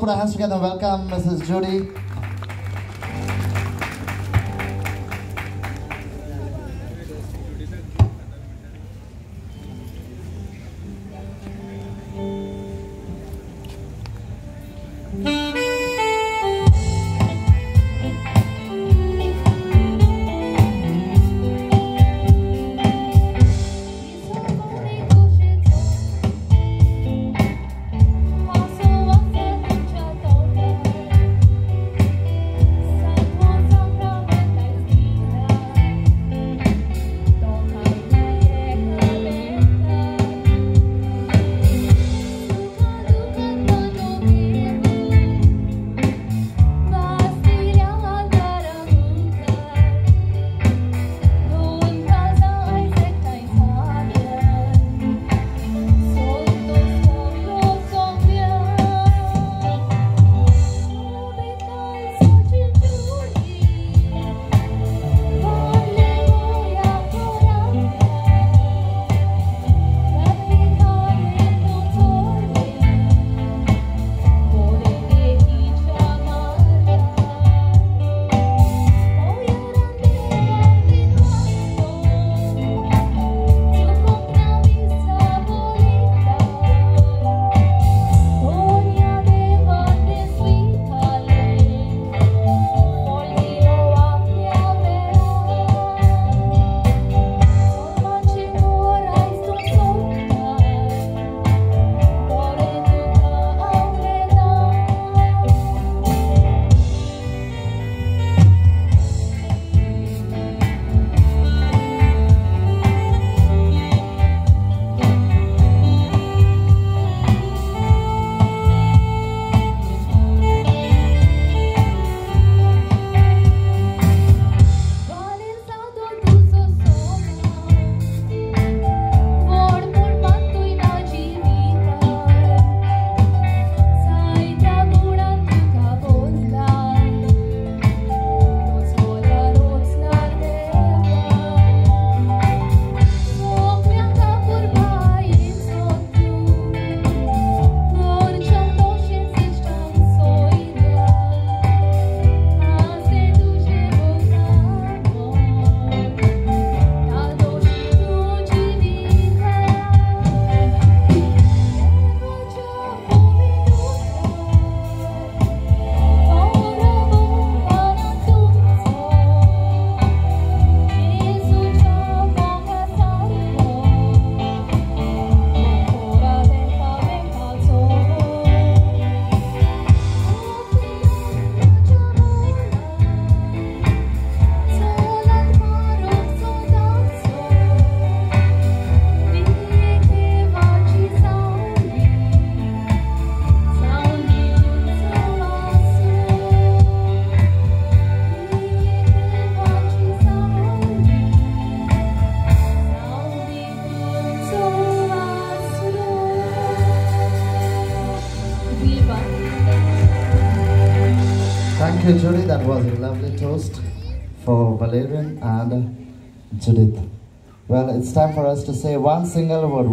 Put our hands together. and Welcome, Mrs. Judy. Thank you, Judy. That was a lovely toast for Valerian and Judith. Well, it's time for us to say one single word.